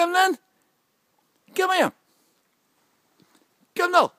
come on! Come here. Come now.